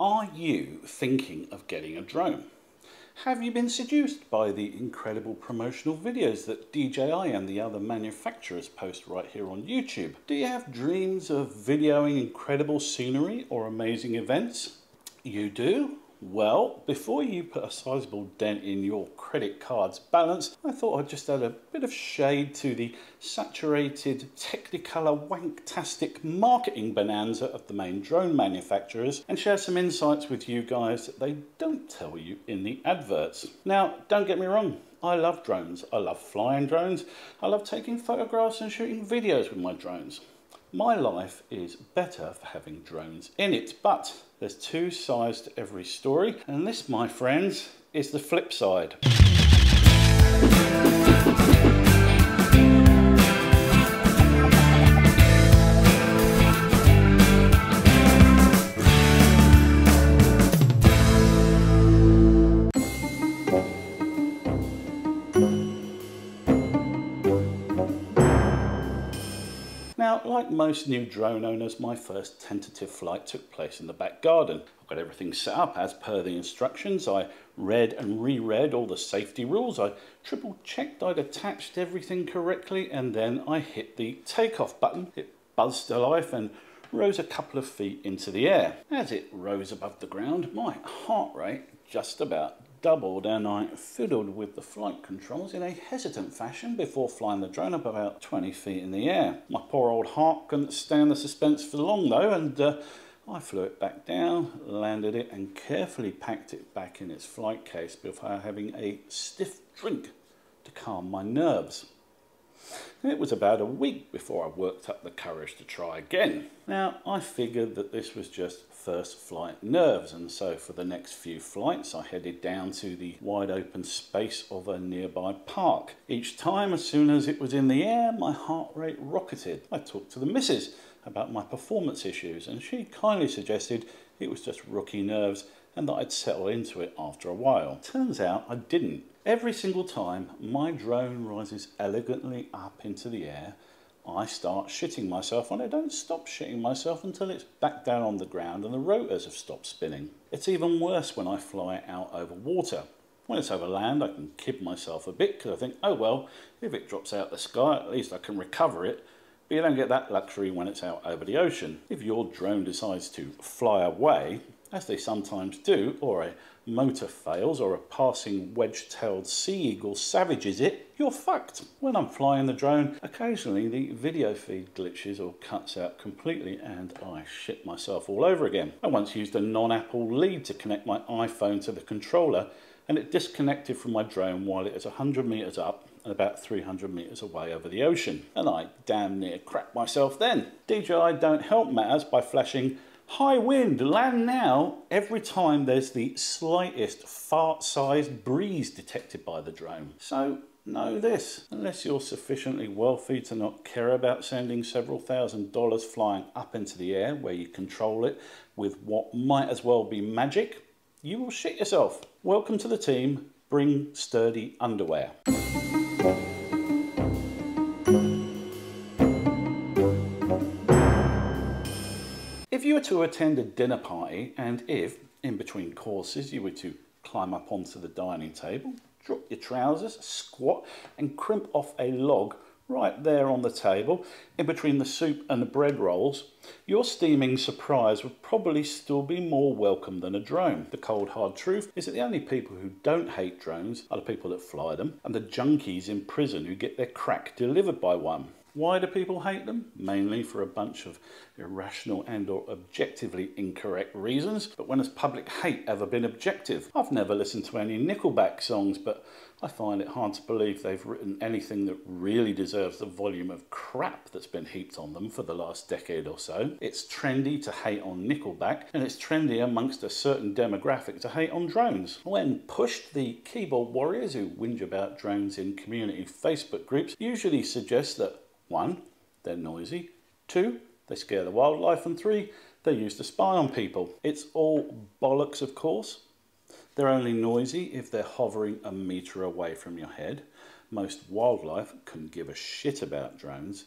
Are you thinking of getting a drone? Have you been seduced by the incredible promotional videos that DJI and the other manufacturers post right here on YouTube? Do you have dreams of videoing incredible scenery or amazing events? You do? Well, before you put a sizable dent in your credit card's balance, I thought I'd just add a bit of shade to the saturated Technicolor wanktastic marketing bonanza of the main drone manufacturers and share some insights with you guys that they don't tell you in the adverts. Now, don't get me wrong, I love drones. I love flying drones. I love taking photographs and shooting videos with my drones. My life is better for having drones in it, but there's two sides to every story, and this, my friends, is the flip side. Like most new drone owners, my first tentative flight took place in the back garden. I got everything set up as per the instructions. I read and reread all the safety rules. I triple checked I'd attached everything correctly and then I hit the takeoff button. It buzzed to life and rose a couple of feet into the air. As it rose above the ground, my heart rate just about doubled and I fiddled with the flight controls in a hesitant fashion before flying the drone up about 20 feet in the air. My poor old heart couldn't stand the suspense for long though and uh, I flew it back down, landed it and carefully packed it back in its flight case before having a stiff drink to calm my nerves. It was about a week before I worked up the courage to try again. Now, I figured that this was just first flight nerves, and so for the next few flights, I headed down to the wide open space of a nearby park. Each time, as soon as it was in the air, my heart rate rocketed. I talked to the missus about my performance issues, and she kindly suggested it was just rookie nerves and that I'd settle into it after a while. Turns out I didn't. Every single time my drone rises elegantly up into the air, I start shitting myself and I don't stop shitting myself until it's back down on the ground and the rotors have stopped spinning. It's even worse when I fly out over water. When it's over land, I can kid myself a bit because I think, oh well, if it drops out the sky, at least I can recover it. But you don't get that luxury when it's out over the ocean. If your drone decides to fly away, as they sometimes do, or a motor fails or a passing wedge-tailed sea eagle savages it, you're fucked. When I'm flying the drone, occasionally the video feed glitches or cuts out completely and I shit myself all over again. I once used a non-Apple lead to connect my iPhone to the controller and it disconnected from my drone while it was 100 metres up and about 300 metres away over the ocean. And I damn near cracked myself then. DJI don't help matters by flashing High wind, land now, every time there's the slightest fart-sized breeze detected by the drone. So know this, unless you're sufficiently wealthy to not care about sending several thousand dollars flying up into the air where you control it with what might as well be magic, you will shit yourself. Welcome to the team, bring sturdy underwear. If you were to attend a dinner party and if, in between courses, you were to climb up onto the dining table, drop your trousers, squat and crimp off a log right there on the table, in between the soup and the bread rolls, your steaming surprise would probably still be more welcome than a drone. The cold hard truth is that the only people who don't hate drones are the people that fly them and the junkies in prison who get their crack delivered by one. Why do people hate them? Mainly for a bunch of irrational and or objectively incorrect reasons. But when has public hate ever been objective? I've never listened to any Nickelback songs, but I find it hard to believe they've written anything that really deserves the volume of crap that's been heaped on them for the last decade or so. It's trendy to hate on Nickelback, and it's trendy amongst a certain demographic to hate on drones. When pushed, the keyboard warriors who whinge about drones in community Facebook groups usually suggest that one, they're noisy. Two, they scare the wildlife. And three, they're used to spy on people. It's all bollocks, of course. They're only noisy if they're hovering a metre away from your head. Most wildlife couldn't give a shit about drones.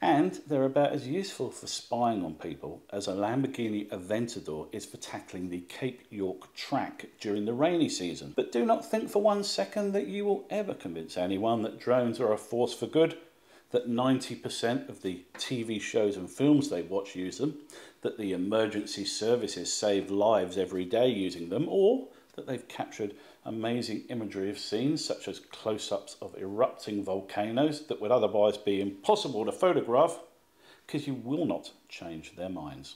And they're about as useful for spying on people as a Lamborghini Aventador is for tackling the Cape York track during the rainy season. But do not think for one second that you will ever convince anyone that drones are a force for good that 90% of the TV shows and films they watch use them, that the emergency services save lives every day using them, or that they've captured amazing imagery of scenes such as close-ups of erupting volcanoes that would otherwise be impossible to photograph because you will not change their minds.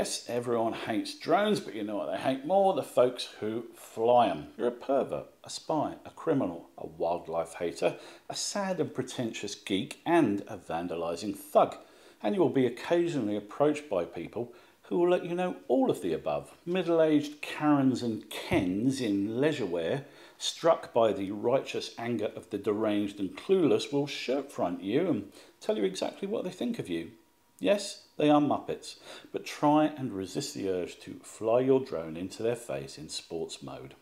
Yes, everyone hates drones, but you know what they hate more? The folks who fly them. You're a pervert, a spy, a criminal, a wildlife hater, a sad and pretentious geek, and a vandalising thug. And you will be occasionally approached by people who will let you know all of the above. Middle-aged Karens and Kens in leisure wear, struck by the righteous anger of the deranged and clueless, will shirt front you and tell you exactly what they think of you. Yes, they are Muppets, but try and resist the urge to fly your drone into their face in sports mode.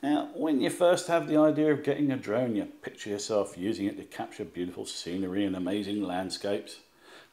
Now, when you first have the idea of getting a drone, you picture yourself using it to capture beautiful scenery and amazing landscapes.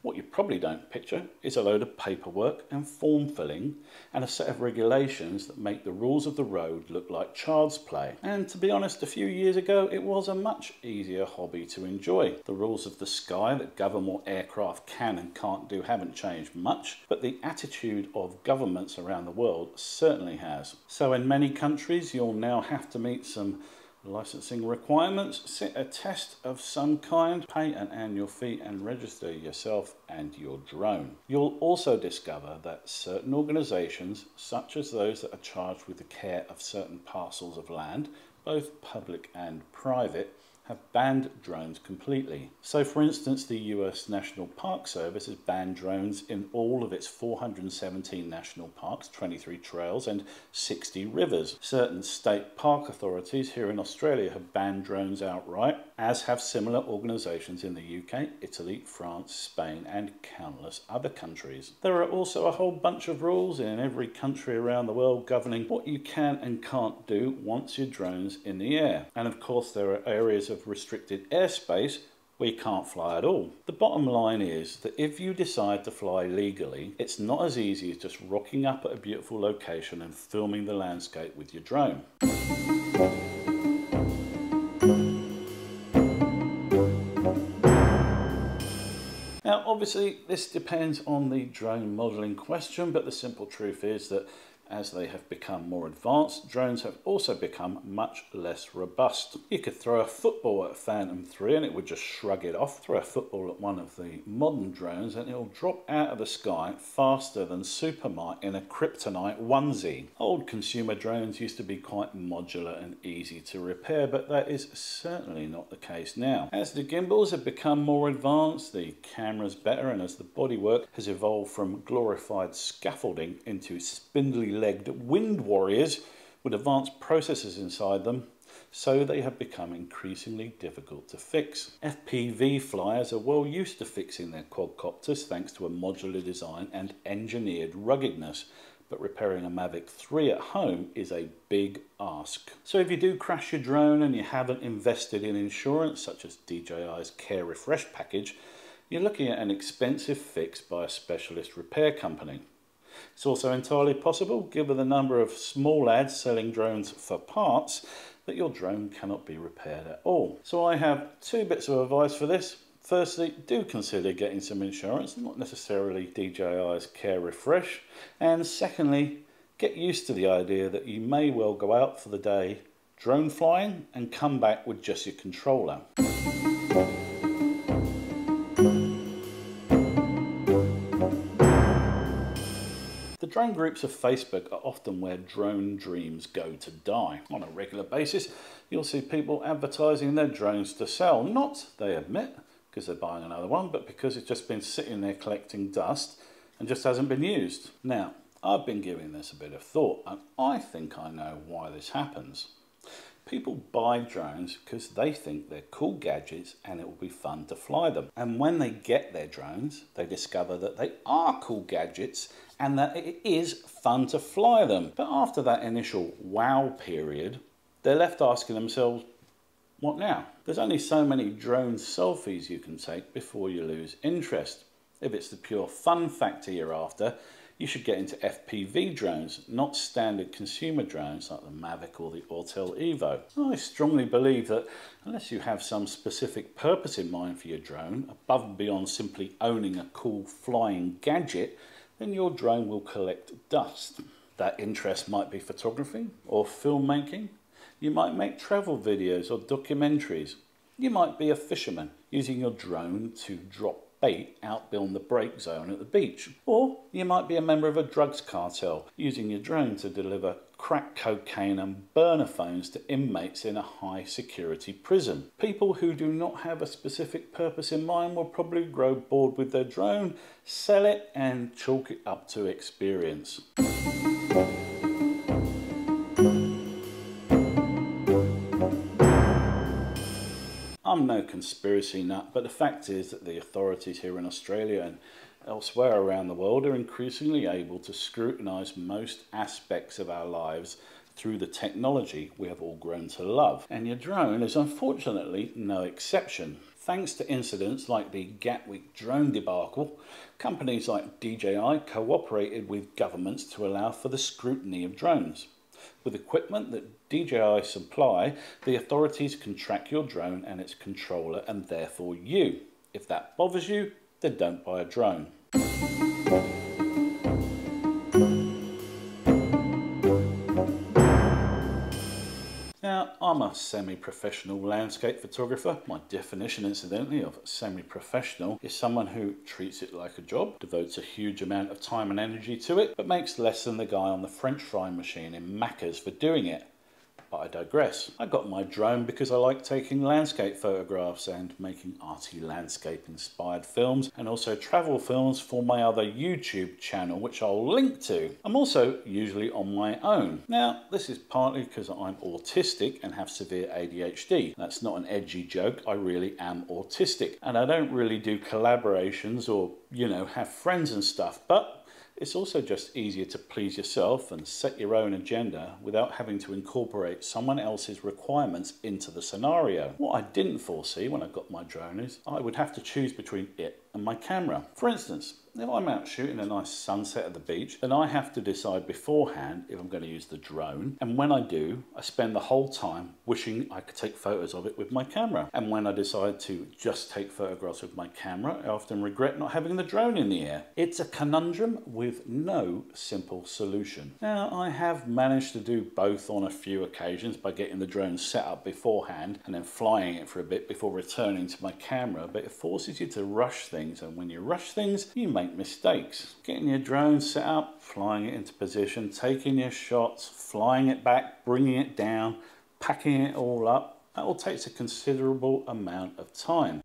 What you probably don't picture is a load of paperwork and form filling and a set of regulations that make the rules of the road look like child's play. And to be honest, a few years ago it was a much easier hobby to enjoy. The rules of the sky that govern what aircraft can and can't do haven't changed much, but the attitude of governments around the world certainly has. So in many countries you'll now have to meet some licensing requirements, sit a test of some kind, pay an annual fee and register yourself and your drone. You'll also discover that certain organisations, such as those that are charged with the care of certain parcels of land, both public and private, have banned drones completely. So for instance, the US National Park Service has banned drones in all of its 417 national parks, 23 trails and 60 rivers. Certain state park authorities here in Australia have banned drones outright, as have similar organisations in the UK, Italy, France, Spain and countless other countries. There are also a whole bunch of rules in every country around the world governing what you can and can't do once your drone's in the air. And of course there are areas of restricted airspace we can't fly at all. The bottom line is that if you decide to fly legally, it's not as easy as just rocking up at a beautiful location and filming the landscape with your drone. Obviously this depends on the drone modelling question but the simple truth is that as they have become more advanced, drones have also become much less robust. You could throw a football at Phantom 3 and it would just shrug it off. Throw a football at one of the modern drones and it'll drop out of the sky faster than Superman in a kryptonite onesie. Old consumer drones used to be quite modular and easy to repair, but that is certainly not the case now. As the gimbals have become more advanced, the cameras better, and as the bodywork has evolved from glorified scaffolding into spindly legged wind warriors with advanced processors inside them, so they have become increasingly difficult to fix. FPV flyers are well used to fixing their quadcopters thanks to a modular design and engineered ruggedness, but repairing a Mavic 3 at home is a big ask. So if you do crash your drone and you haven't invested in insurance, such as DJI's Care Refresh package, you're looking at an expensive fix by a specialist repair company. It's also entirely possible, given the number of small ads selling drones for parts, that your drone cannot be repaired at all. So I have two bits of advice for this. Firstly, do consider getting some insurance, not necessarily DJI's Care Refresh. And secondly, get used to the idea that you may well go out for the day drone flying and come back with just your controller. The drone groups of Facebook are often where drone dreams go to die. On a regular basis, you'll see people advertising their drones to sell. Not, they admit, because they're buying another one, but because it's just been sitting there collecting dust and just hasn't been used. Now, I've been giving this a bit of thought, and I think I know why this happens. People buy drones because they think they're cool gadgets and it will be fun to fly them. And when they get their drones, they discover that they are cool gadgets and that it is fun to fly them. But after that initial wow period, they're left asking themselves, what now? There's only so many drone selfies you can take before you lose interest. If it's the pure fun factor you're after, you should get into FPV drones, not standard consumer drones like the Mavic or the Autel Evo. I strongly believe that unless you have some specific purpose in mind for your drone, above and beyond simply owning a cool flying gadget, then your drone will collect dust. That interest might be photography or filmmaking. You might make travel videos or documentaries. You might be a fisherman using your drone to drop bait out beyond the break zone at the beach. Or you might be a member of a drugs cartel using your drone to deliver crack cocaine and burner phones to inmates in a high security prison. People who do not have a specific purpose in mind will probably grow bored with their drone, sell it and chalk it up to experience. I'm no conspiracy nut, but the fact is that the authorities here in Australia and elsewhere around the world are increasingly able to scrutinise most aspects of our lives through the technology we have all grown to love. And your drone is unfortunately no exception. Thanks to incidents like the Gatwick drone debacle, companies like DJI cooperated with governments to allow for the scrutiny of drones. With equipment that DJI supply, the authorities can track your drone and its controller and therefore you. If that bothers you, then don't buy a drone. I'm a semi-professional landscape photographer. My definition, incidentally, of semi-professional is someone who treats it like a job, devotes a huge amount of time and energy to it, but makes less than the guy on the french fry machine in Macca's for doing it. But I digress. I got my drone because I like taking landscape photographs and making arty landscape inspired films and also travel films for my other YouTube channel which I'll link to. I'm also usually on my own. Now this is partly because I'm autistic and have severe ADHD. That's not an edgy joke, I really am autistic and I don't really do collaborations or you know have friends and stuff but it's also just easier to please yourself and set your own agenda without having to incorporate someone else's requirements into the scenario. What I didn't foresee when I got my drone is I would have to choose between it and my camera. For instance, if I'm out shooting a nice sunset at the beach, then I have to decide beforehand if I'm going to use the drone. And when I do, I spend the whole time wishing I could take photos of it with my camera. And when I decide to just take photographs with my camera, I often regret not having the drone in the air. It's a conundrum with no simple solution. Now, I have managed to do both on a few occasions by getting the drone set up beforehand and then flying it for a bit before returning to my camera, but it forces you to rush things. And when you rush things, you make make mistakes. Getting your drone set up, flying it into position, taking your shots, flying it back, bringing it down, packing it all up, that all takes a considerable amount of time.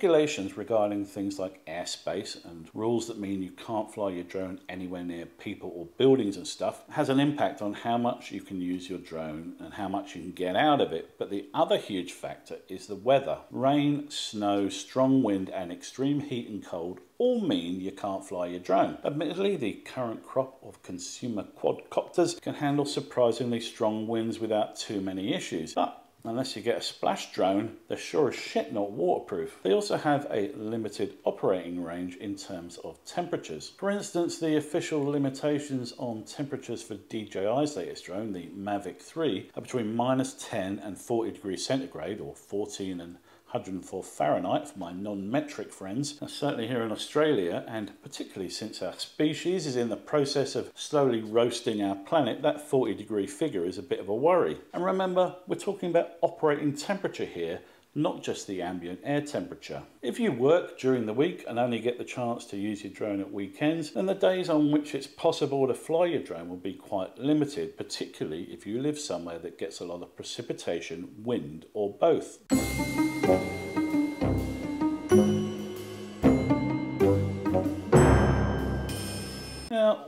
Regulations regarding things like airspace and rules that mean you can't fly your drone anywhere near people or buildings and stuff has an impact on how much you can use your drone and how much you can get out of it. But the other huge factor is the weather. Rain, snow, strong wind and extreme heat and cold all mean you can't fly your drone. Admittedly, the current crop of consumer quadcopters can handle surprisingly strong winds without too many issues. But Unless you get a splash drone, they're sure as shit not waterproof. They also have a limited operating range in terms of temperatures. For instance, the official limitations on temperatures for DJI's latest drone, the Mavic 3, are between minus 10 and 40 degrees centigrade, or 14 and 104 Fahrenheit for my non-metric friends. Now, certainly here in Australia, and particularly since our species is in the process of slowly roasting our planet, that 40 degree figure is a bit of a worry. And remember, we're talking about operating temperature here, not just the ambient air temperature. If you work during the week and only get the chance to use your drone at weekends, then the days on which it's possible to fly your drone will be quite limited, particularly if you live somewhere that gets a lot of precipitation, wind or both. Thank you.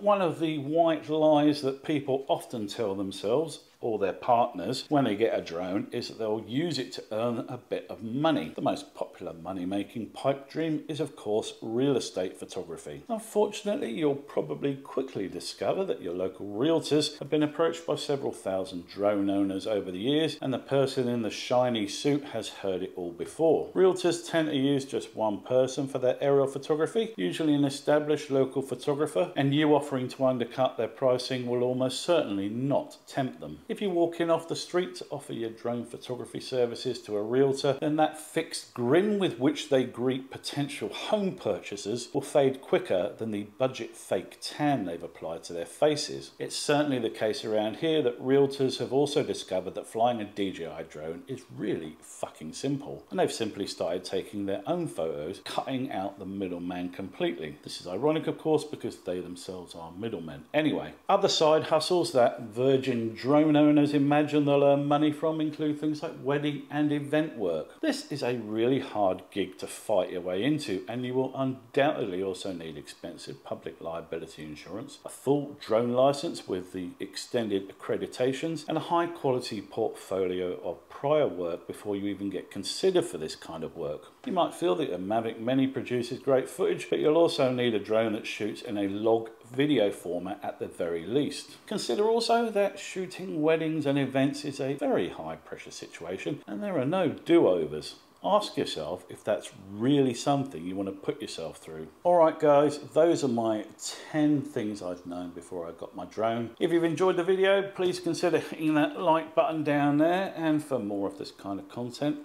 One of the white lies that people often tell themselves or their partners when they get a drone is that they'll use it to earn a bit of money. The most popular money making pipe dream is of course real estate photography. Unfortunately you'll probably quickly discover that your local realtors have been approached by several thousand drone owners over the years and the person in the shiny suit has heard it all before. Realtors tend to use just one person for their aerial photography, usually an established local photographer and you offering to undercut their pricing will almost certainly not tempt them. If you walk in off the street to offer your drone photography services to a realtor, then that fixed grin with which they greet potential home purchasers will fade quicker than the budget fake tan they've applied to their faces. It's certainly the case around here that realtors have also discovered that flying a DJI drone is really fucking simple. And they've simply started taking their own photos, cutting out the middleman completely. This is ironic, of course, because they themselves are middlemen. Anyway, other side hustles that Virgin drone owners imagine they'll earn money from include things like wedding and event work. This is a really hard gig to fight your way into and you will undoubtedly also need expensive public liability insurance, a full drone license with the extended accreditations and a high quality portfolio of prior work before you even get considered for this kind of work. You might feel that your Mavic Mini produces great footage but you'll also need a drone that shoots in a log video format at the very least. Consider also that shooting weddings and events is a very high pressure situation and there are no do-overs. Ask yourself if that's really something you want to put yourself through. Alright guys, those are my 10 things I've known before I got my drone. If you've enjoyed the video, please consider hitting that like button down there and for more of this kind of content,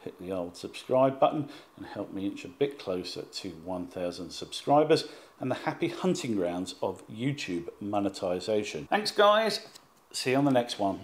hit the old subscribe button and help me inch a bit closer to 1000 subscribers and the happy hunting grounds of YouTube monetization. Thanks guys, see you on the next one.